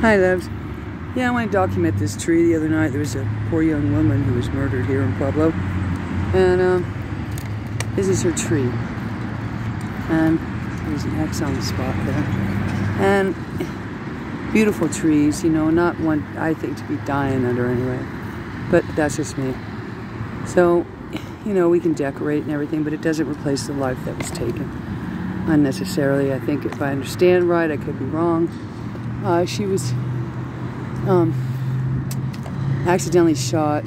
Hi, loves. Yeah, I want to document this tree. The other night, there was a poor young woman who was murdered here in Pueblo, and uh, this is her tree. And there's an X on the spot there. And beautiful trees, you know, not one I think to be dying under anyway. But that's just me. So, you know, we can decorate and everything, but it doesn't replace the life that was taken unnecessarily. I think if I understand right, I could be wrong. Uh, she was um, accidentally shot,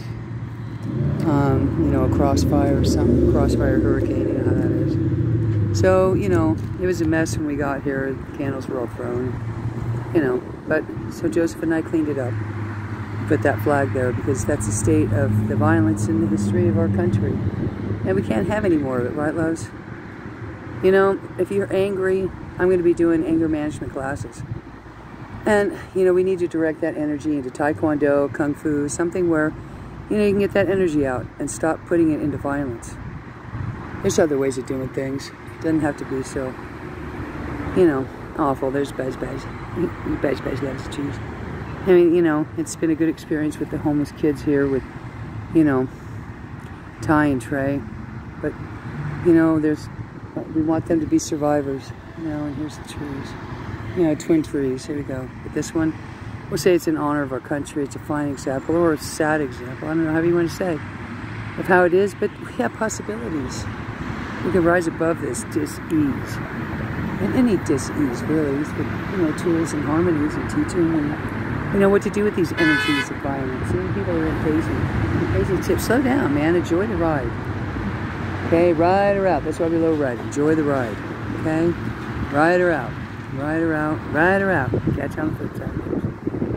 um, you know, a crossfire or some crossfire hurricane, you know how that is. So, you know, it was a mess when we got here. The candles were all thrown, you know. But so Joseph and I cleaned it up, put that flag there because that's the state of the violence in the history of our country. And we can't have any more of it, right, loves? You know, if you're angry, I'm going to be doing anger management classes. And, you know, we need to direct that energy into Taekwondo, Kung Fu, something where, you know, you can get that energy out and stop putting it into violence. There's other ways of doing things. It doesn't have to be so, you know, awful. There's Bez Bez. Bez Bez loves cheese. I mean, you know, it's been a good experience with the homeless kids here with, you know, Ty and Trey. But, you know, there's, we want them to be survivors. You know, and here's the trees you know, twin trees. Here we go. But this one, we'll say it's in honor of our country. It's a fine example or a sad example. I don't know how you want to say of how it is, but we have possibilities. We can rise above this dis-ease. And any dis-ease, really, with, you know, tools and harmonies and teaching and, you know, what to do with these energies of violence. You people are impatient. Impatient tip. Slow down, man. Enjoy the ride. Okay, ride her out. That's why we low ride. Enjoy the ride. Okay? Ride her out. Ride around, her out. Catch on the flip side.